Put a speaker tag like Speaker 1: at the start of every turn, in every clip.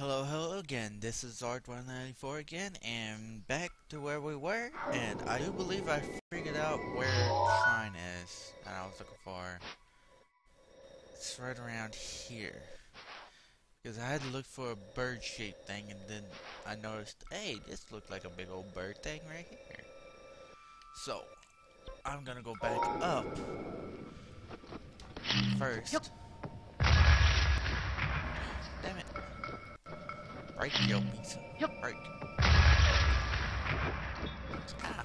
Speaker 1: Hello, hello again. This is Zard194 again, and back to where we were. And I do believe I figured out where the Shrine is that I was looking for. It's right around here. Because I had to look for a bird-shaped thing, and then I noticed, hey, this looked like a big old bird thing right here. So, I'm gonna go back up first. Break your piece.
Speaker 2: Yep.
Speaker 1: Break. Ah.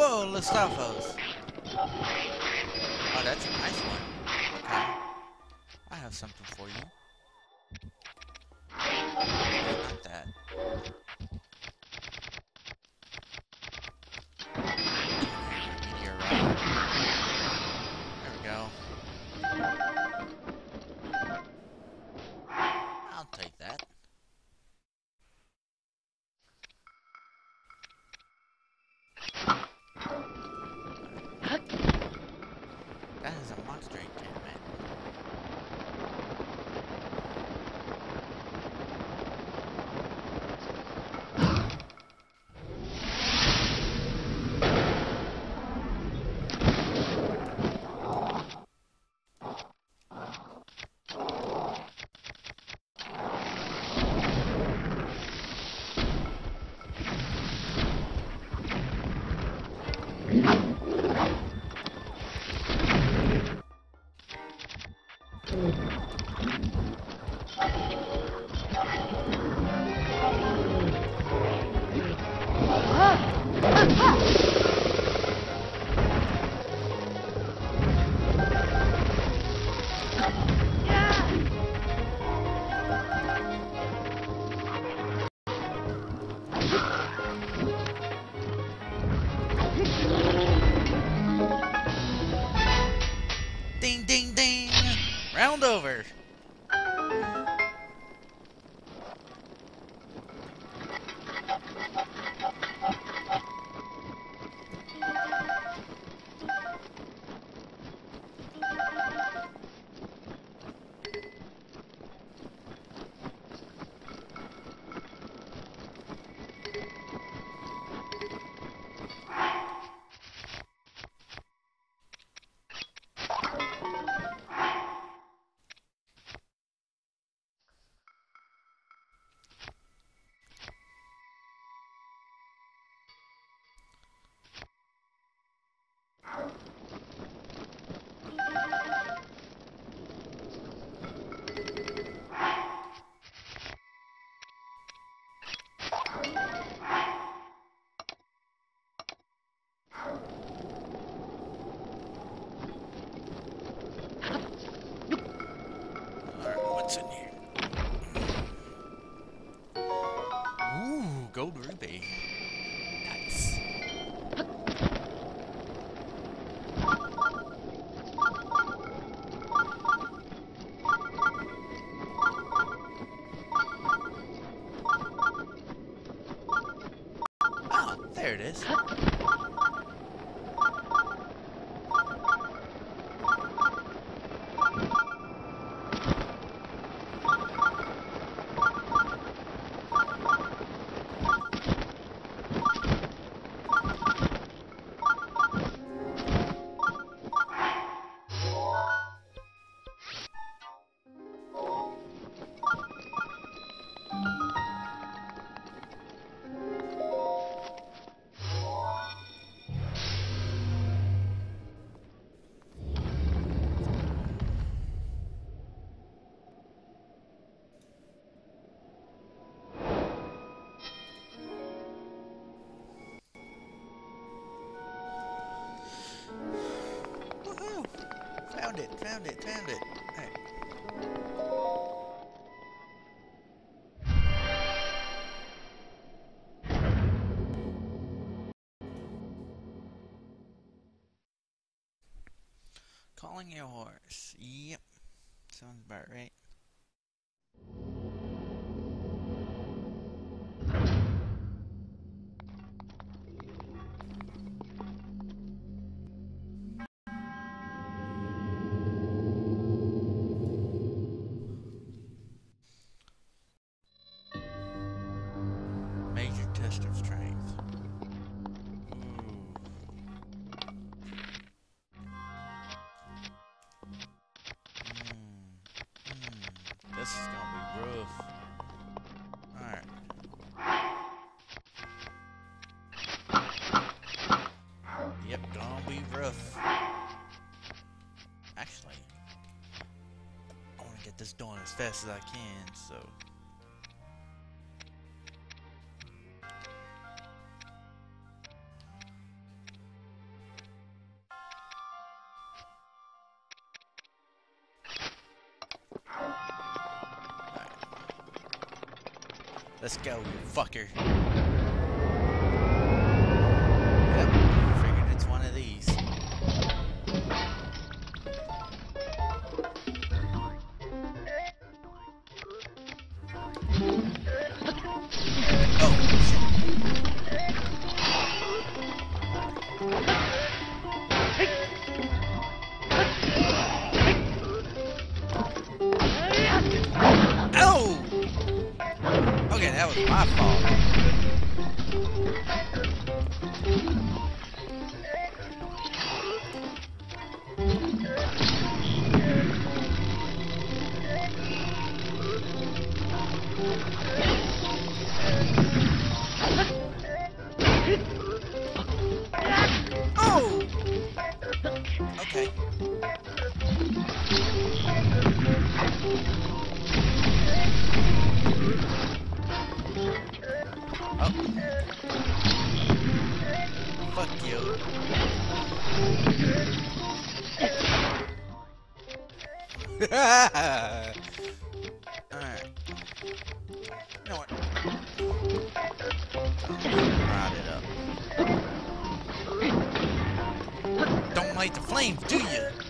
Speaker 1: Whoa, Lizalfos! Found it, found it, found it. Right. as I can, so... Let's go, fucker. light the flame, do you?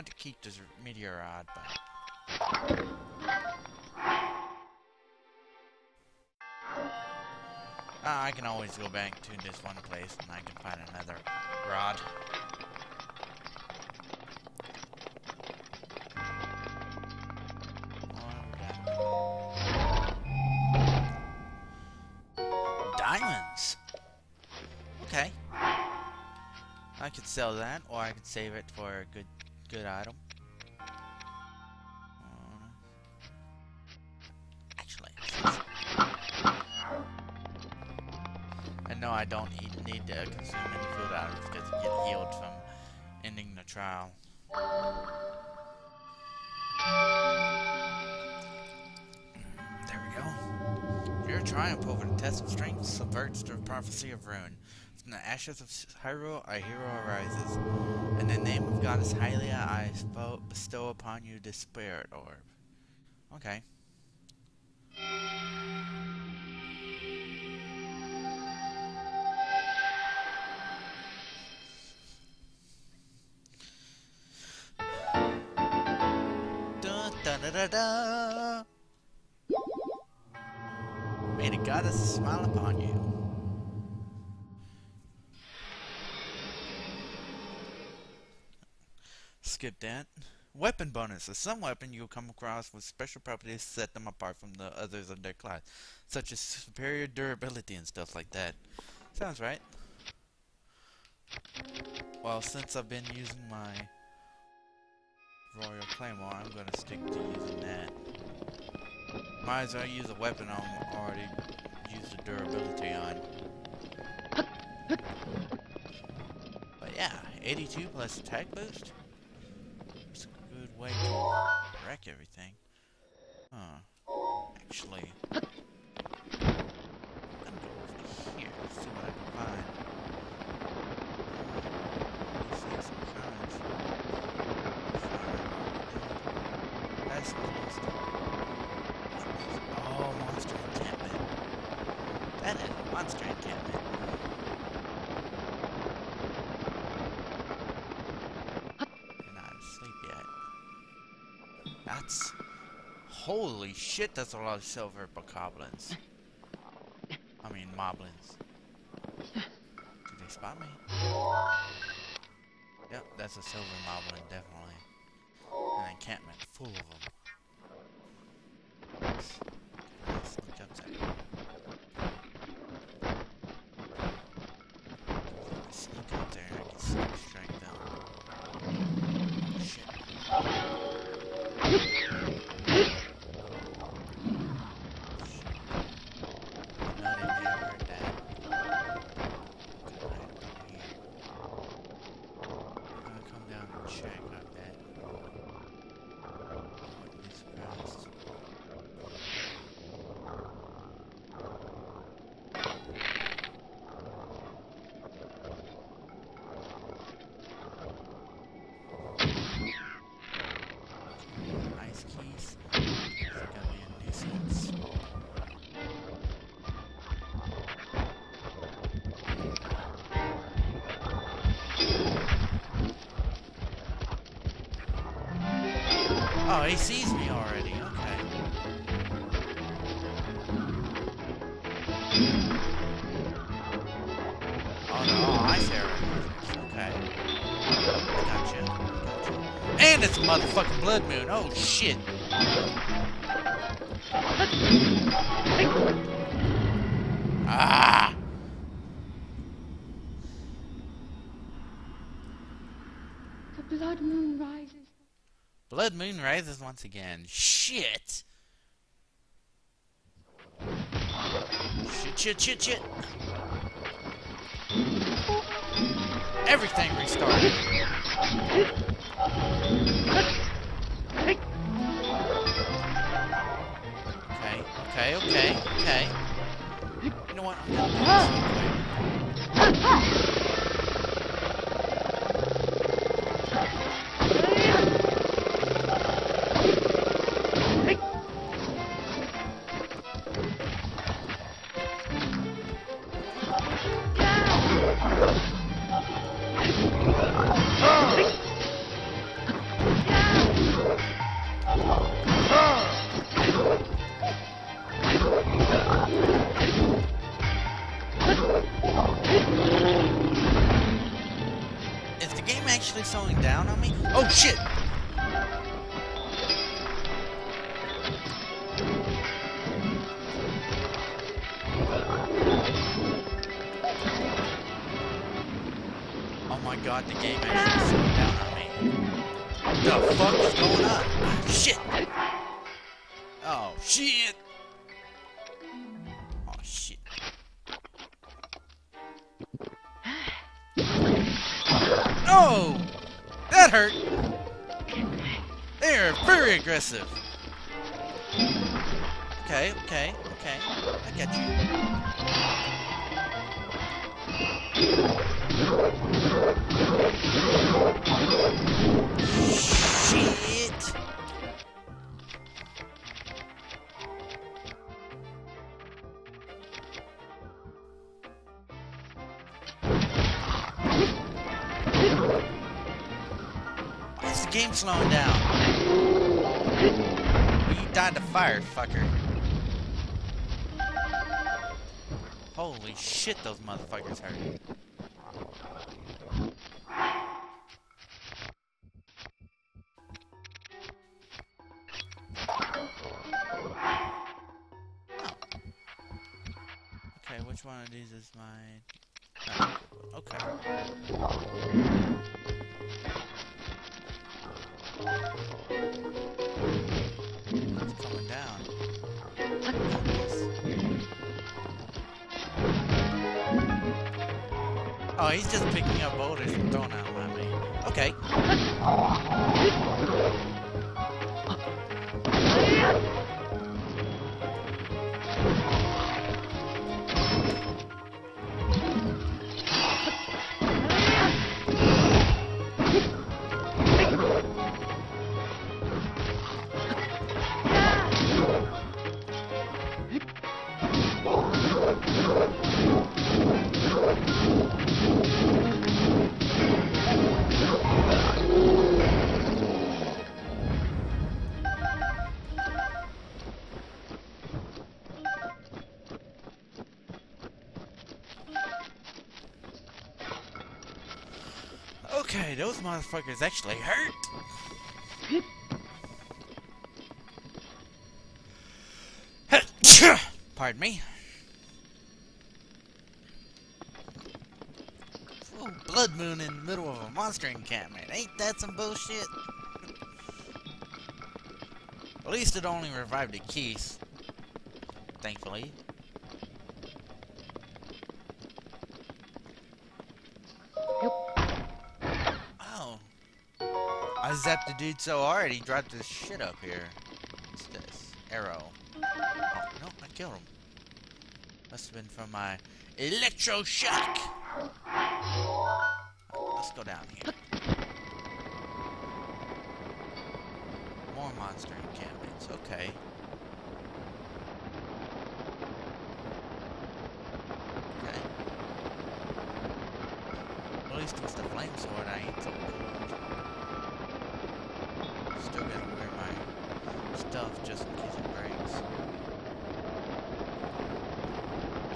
Speaker 1: want to keep this but Ah, I can always go back to this one place and I can find another rod. Diamonds! Okay. I could sell that, or I could save it for a good, good item. Uh, actually, and no, I don't need to consume any food items because you get healed from ending the trial. There we go. Your triumph over the test of strength subverts the prophecy of ruin. From the ashes of Hyrule, a hero arises. In the name of goddess Hylia, I bestow upon you this spirit orb. Okay. Skip that. Weapon bonuses. Some weapon you'll come across with special properties set them apart from the others of their class, such as superior durability and stuff like that. Sounds right. Well, since I've been using my Royal Claymore, I'm gonna stick to using that. Might as well use a weapon I'm already used the durability on. But yeah, 82 plus attack boost. Way to wreck everything. Huh. Actually, Holy shit, that's a lot of silver bokoblins. I mean, moblins. Did they spot me? Yep, that's a silver moblin, definitely. An encampment full of them. Sneak up there. Sneak up there, he sees me already. Okay. Oh no, oh, ice arrow. Okay. Gotcha. Gotcha. And it's a motherfucking blood moon. Oh shit.
Speaker 2: Rises
Speaker 1: once again. Shit! Shit, shit, shit, shit. Everything restarted. Okay, okay, okay, okay. You know what? They're very aggressive. Okay, okay, okay. I get you. Shit! Why is the game slowing down? You died to fire, fucker. Holy shit, those motherfuckers hurt. Okay, which one of these is mine? He's just picking up boulders and throwing them Those motherfuckers actually hurt. Pardon me. Blood moon in the middle of a monster encampment. Ain't that some bullshit? At least it only revived the keys. Thankfully. I zapped the dude so hard he dropped his shit up here. What's this? Arrow. Oh, no, I killed him. Must have been from my electroshock. Let's go down here. More monster encampments. Okay. Okay. At least with the flame sword, I ain't so. Still gotta wear my stuff just in case it breaks.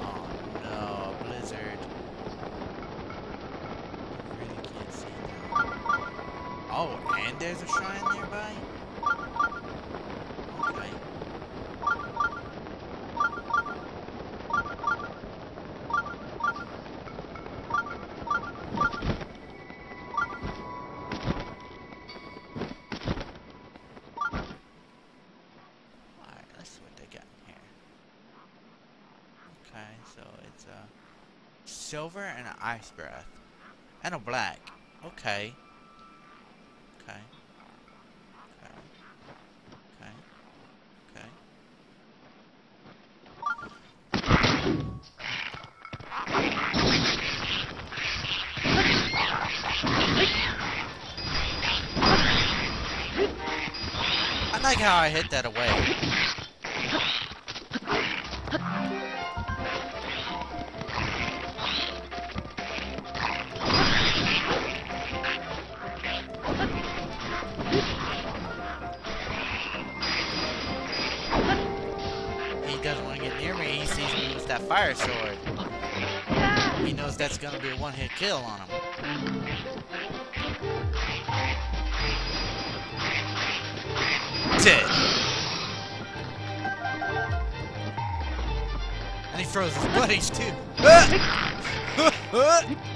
Speaker 1: Oh no, blizzard. I really can't see now. Oh, and there's a shrine nearby? Silver and an ice breath. And a black. Okay. Okay. Okay. Okay. Okay. I like how I hit that away. Get near me. He sees me with that fire sword. He knows that's gonna be a one-hit kill on him. Dead. And he throws his buddies too.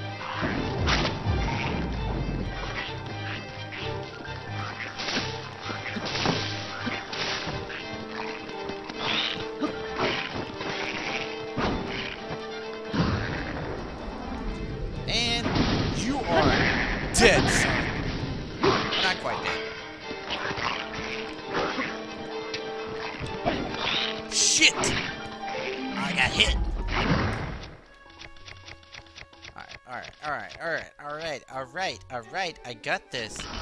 Speaker 1: I got this.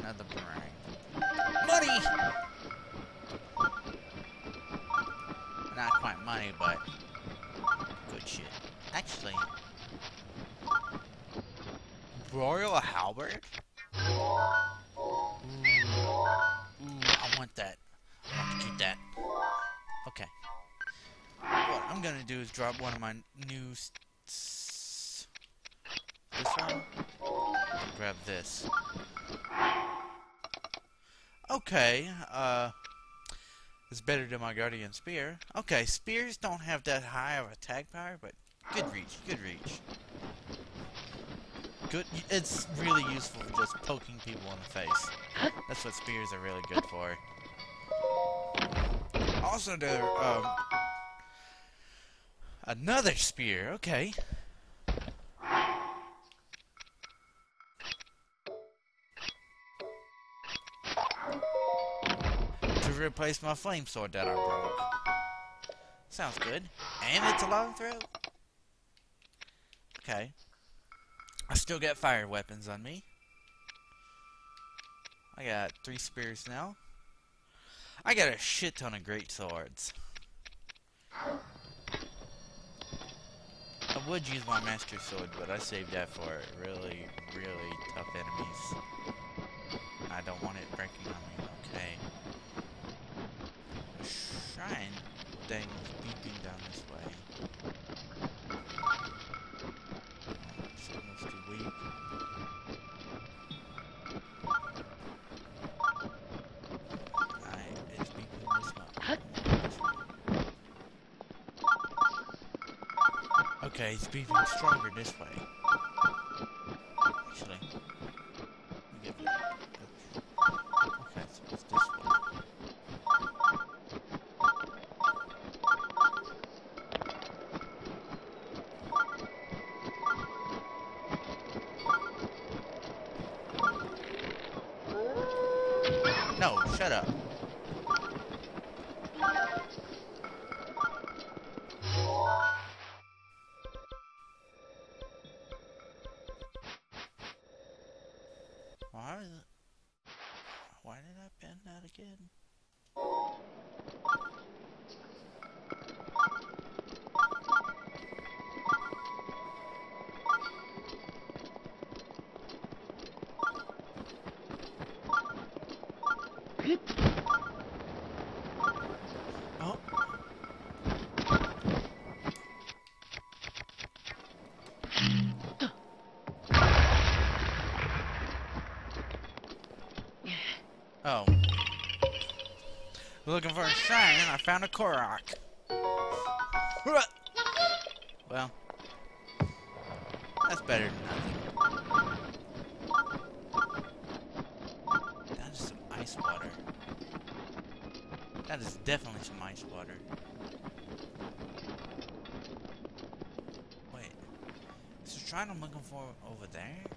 Speaker 1: Another boomerang. Money! Not quite money, but good shit. Actually, Royal Halberd? Ooh, ooh, I want that. I want to keep that. Okay. What I'm gonna do is drop one of my new. This one. Grab this. Okay. Uh. It's better than my Guardian Spear. Okay, spears don't have that high of attack power, but good reach, good reach. Good. It's really useful for just poking people in the face. That's what spears are really good for. Also, the um, another spear. Okay. To replace my flame sword that I broke. Sounds good. And it's a long throw. Okay. I still got fire weapons on me. I got three spears now. I got a shit ton of great swords. I would use my master sword, but I saved that for really, really tough enemies. I don't want it breaking on me. Okay. The shrine thing is beeping down this way. Signal's too weak. Alright, it's beeping this way. This way. Okay, it's beeping stronger this way. We're looking for a shrine, and I found a Korok. Well, that's better than nothing. That is some ice water. That is definitely some ice water. Wait. Is the shrine I'm looking for over there?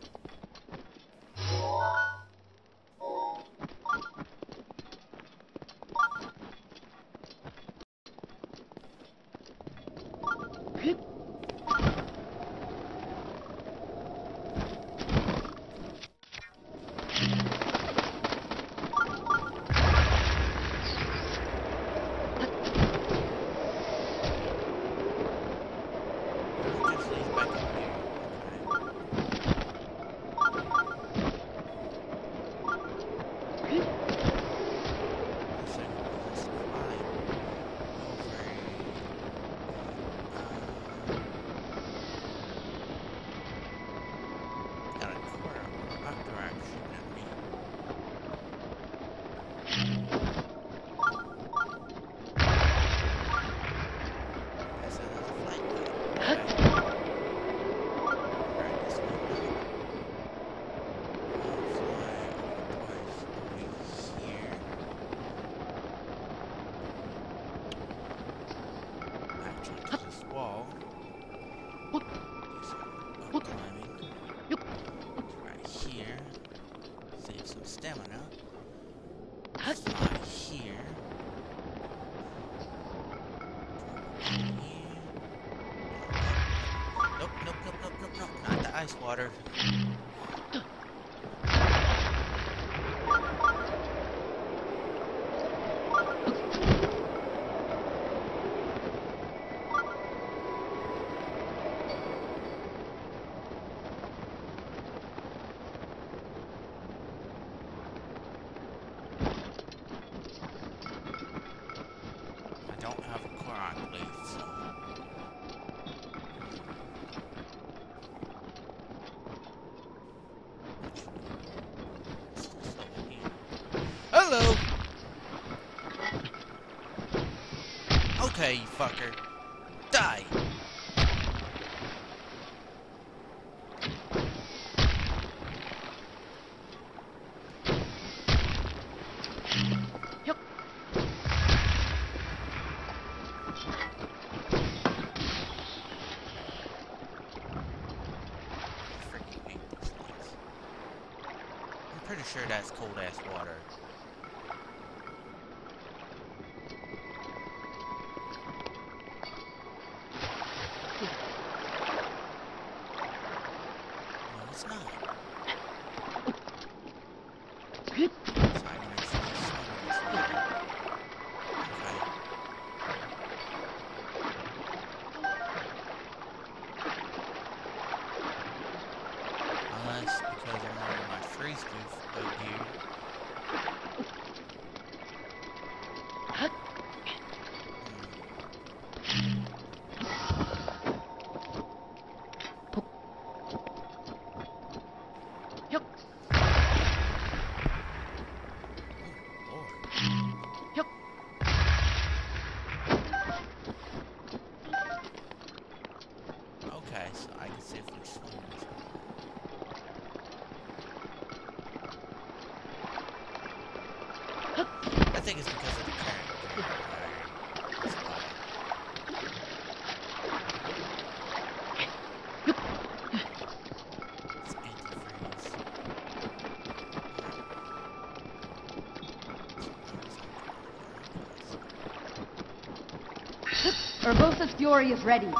Speaker 1: water. Okay, you fucker. Die! I think it's because of the current. Urbosa's Fury is ready.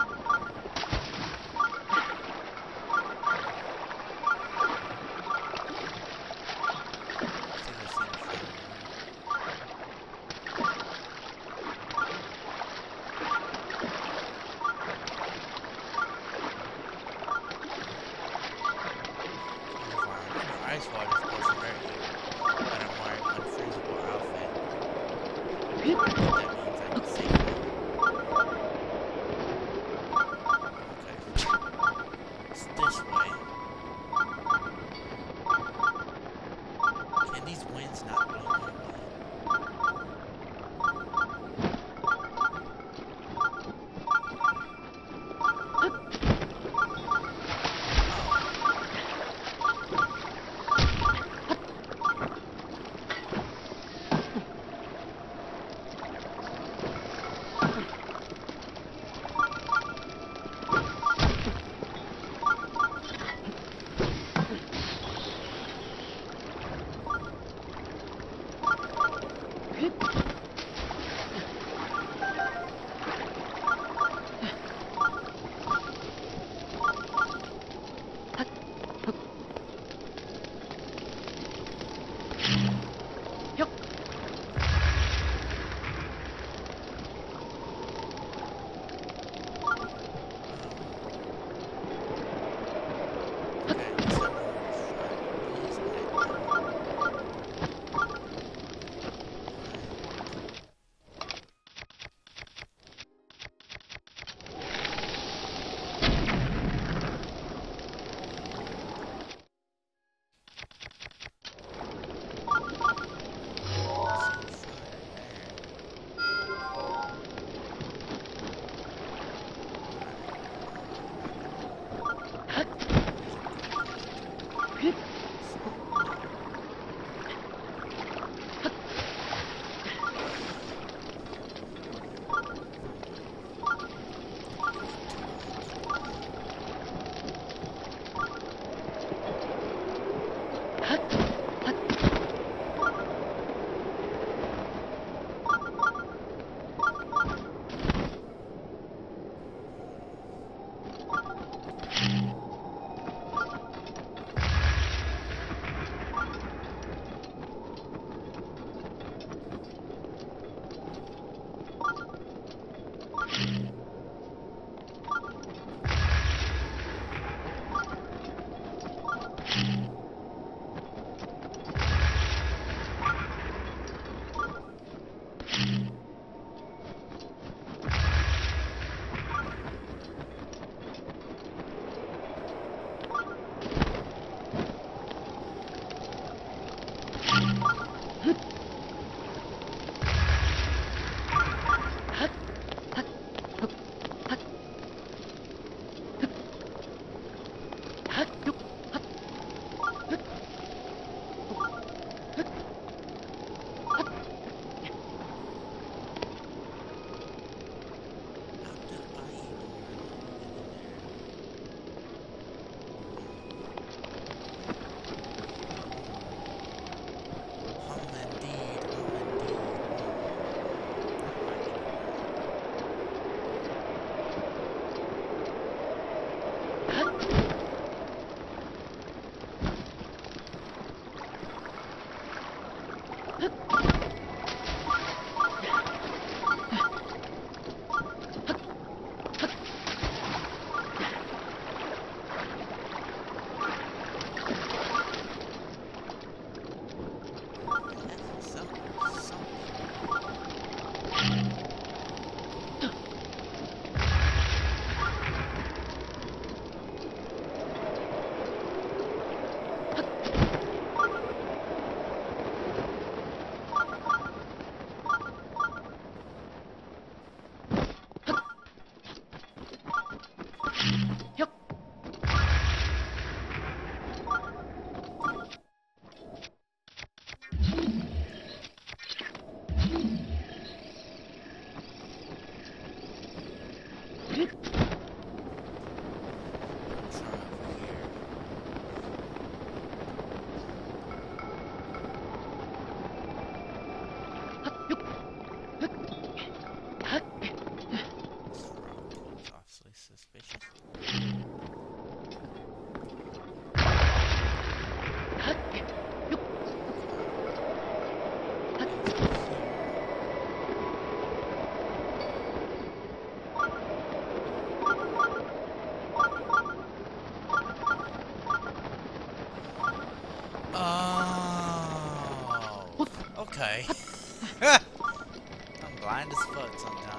Speaker 3: okay.
Speaker 1: I'm blind as fuck sometimes.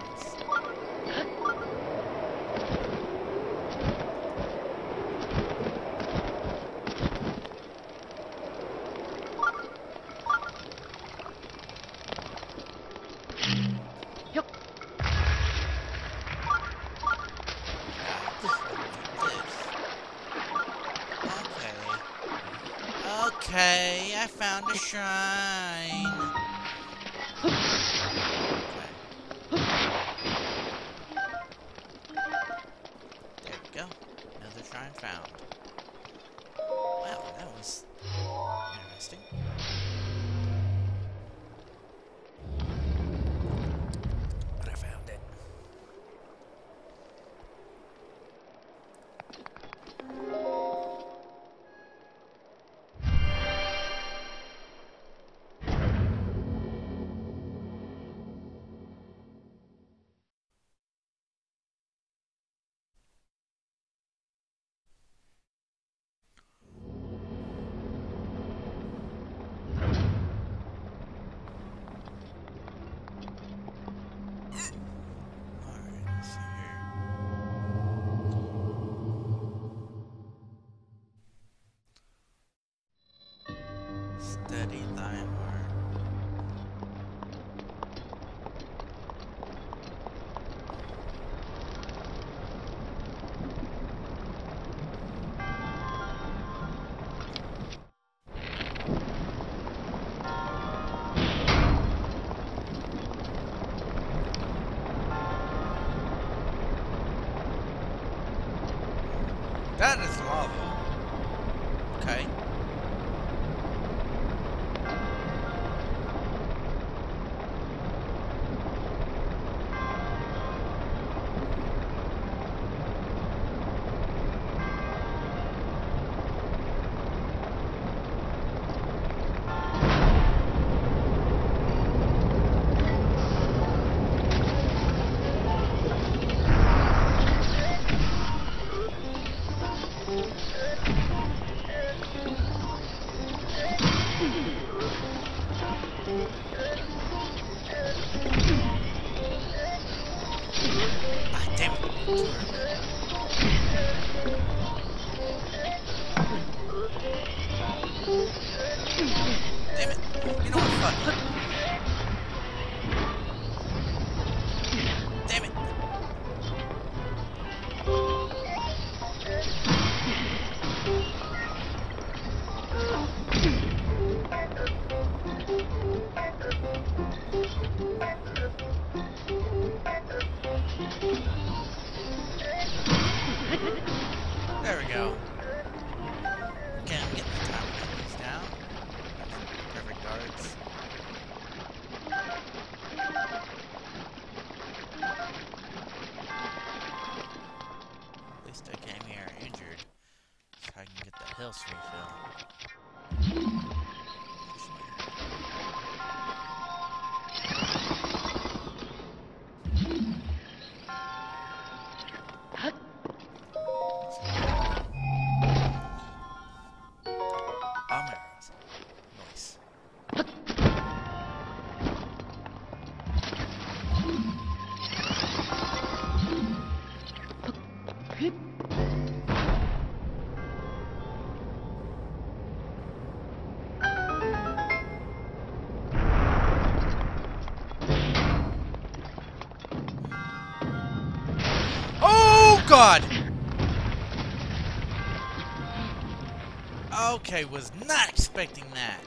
Speaker 1: Okay, was not expecting that.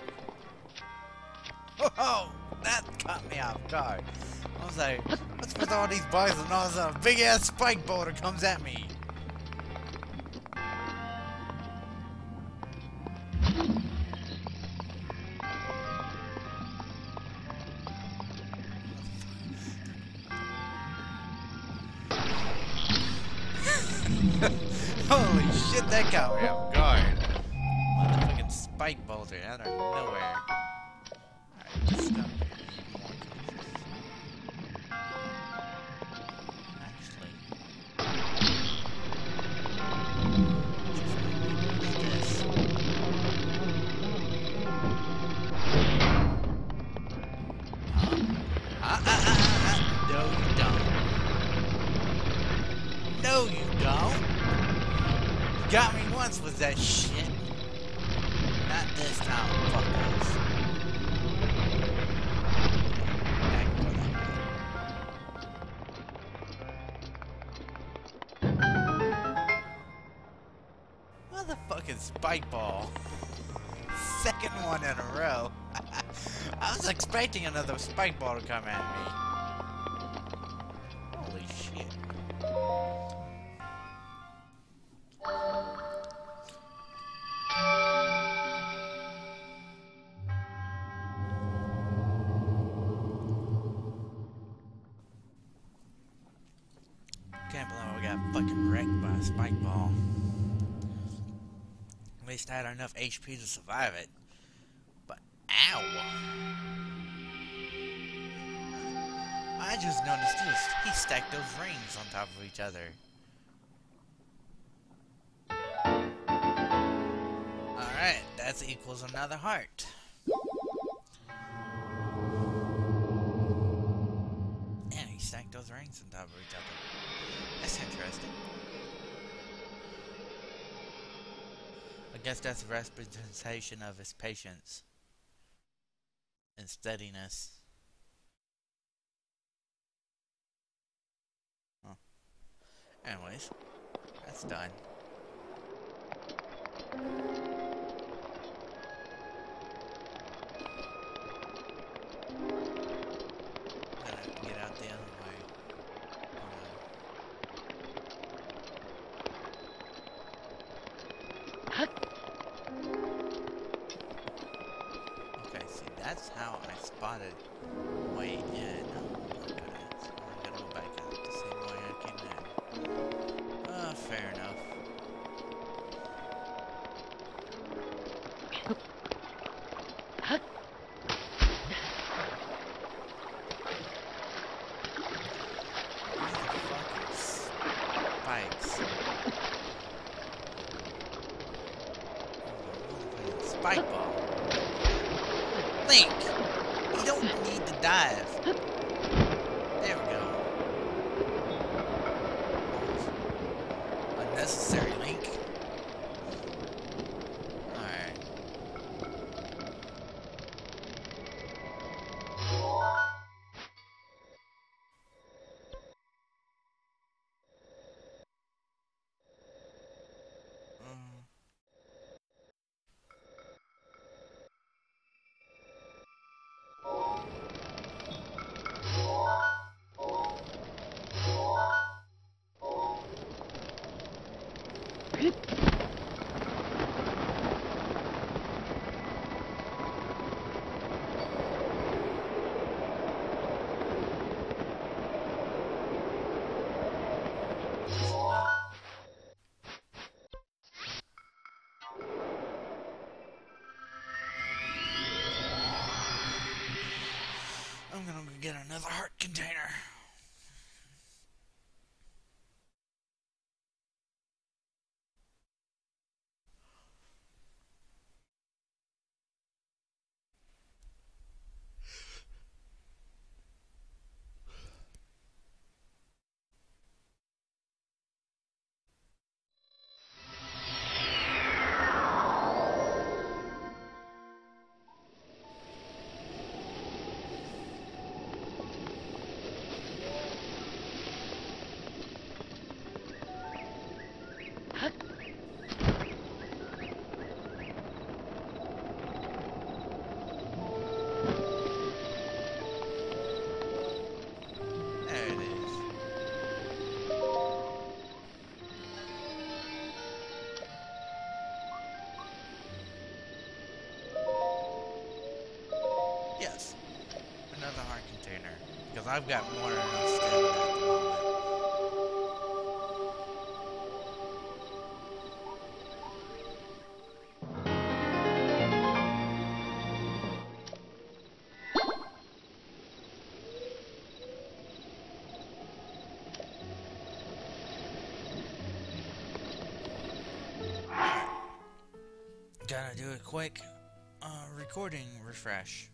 Speaker 1: Oh, that caught me off guard. I was like, what's with all these bison and all of a uh, big ass spike boulder comes at me? Spike ball to come at me. Holy shit. Can't believe I got fucking wrecked by a spike ball. At least I had enough HP to survive it. But ow! I just noticed he, he stacked those rings on top of each other. Alright, that equals another heart. And he stacked those rings on top of each other. That's interesting. I guess that's a representation of his patience and steadiness. Anyways, that's done. Another heart Because I've got more than enough stamina at the moment. Gotta do a quick uh, recording refresh.